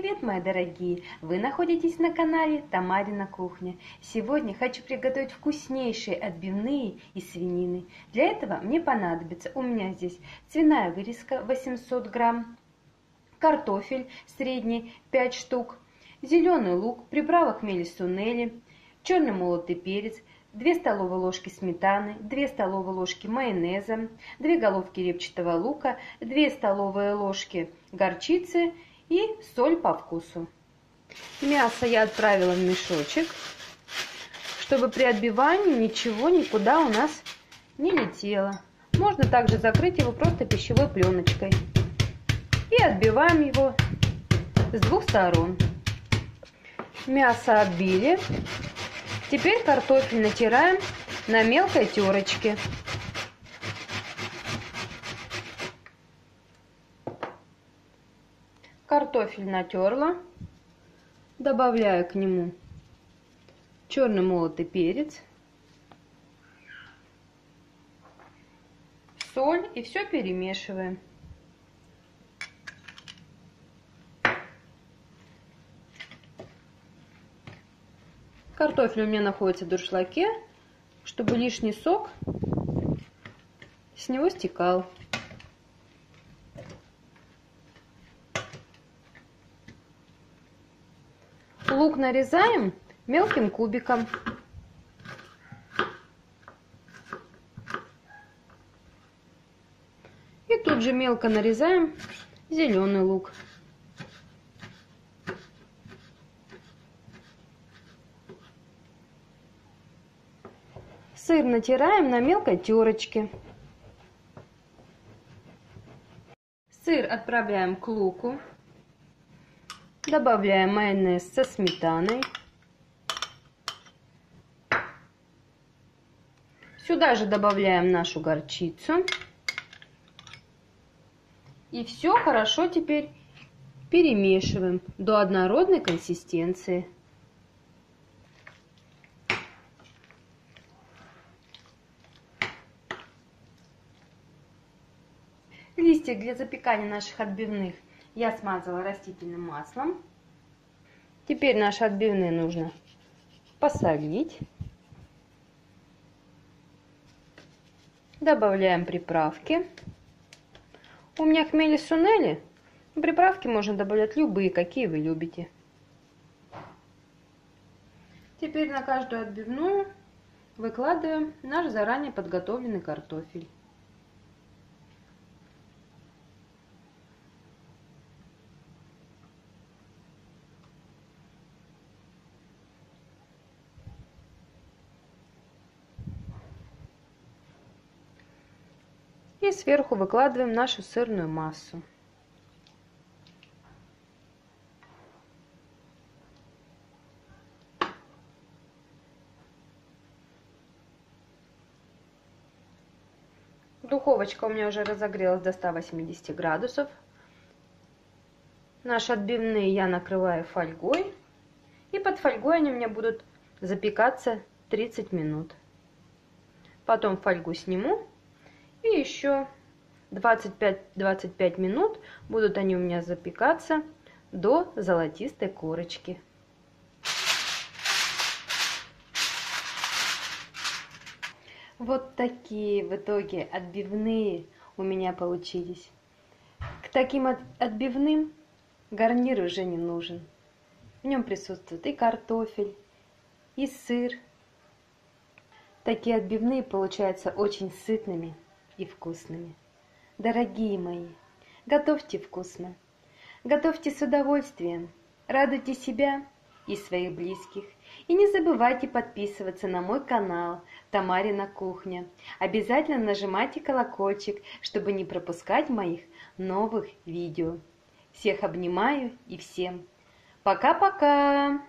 привет, мои дорогие! Вы находитесь на канале Тамарина кухня. Сегодня хочу приготовить вкуснейшие отбивные из свинины. Для этого мне понадобится, у меня здесь свиная вырезка 800 грамм, картофель средний 5 штук, зеленый лук, приправа хмели сунели, черный молотый перец, 2 столовые ложки сметаны, 2 столовые ложки майонеза, 2 головки репчатого лука, 2 столовые ложки горчицы и соль по вкусу. Мясо я отправила в мешочек, чтобы при отбивании ничего никуда у нас не летело. Можно также закрыть его просто пищевой пленочкой. И отбиваем его с двух сторон. Мясо отбили. Теперь картофель натираем на мелкой терочке. Картофель натерла. Добавляю к нему черный молотый перец, соль и все перемешиваем. Картофель у меня находится в дуршлаке, чтобы лишний сок с него стекал. Лук нарезаем мелким кубиком. И тут же мелко нарезаем зеленый лук. Сыр натираем на мелкой терочке. Сыр отправляем к луку. Добавляем майонез со сметаной. Сюда же добавляем нашу горчицу. И все хорошо теперь перемешиваем до однородной консистенции. Листья для запекания наших отбивных я смазала растительным маслом. Теперь наши отбивные нужно посолить. Добавляем приправки. У меня хмели сунели. Приправки можно добавлять любые, какие вы любите. Теперь на каждую отбивную выкладываем наш заранее подготовленный картофель. И сверху выкладываем нашу сырную массу. Духовочка у меня уже разогрелась до 180 градусов. Наши отбивные я накрываю фольгой. И под фольгой они у меня будут запекаться 30 минут. Потом фольгу сниму и еще 25-25 минут будут они у меня запекаться до золотистой корочки. Вот такие в итоге отбивные у меня получились. К таким отбивным гарнир уже не нужен. В нем присутствует и картофель, и сыр. Такие отбивные получаются очень сытными и вкусными. Дорогие мои, готовьте вкусно, готовьте с удовольствием, радуйте себя и своих близких. И не забывайте подписываться на мой канал Тамарина Кухня. Обязательно нажимайте колокольчик, чтобы не пропускать моих новых видео. Всех обнимаю и всем пока-пока!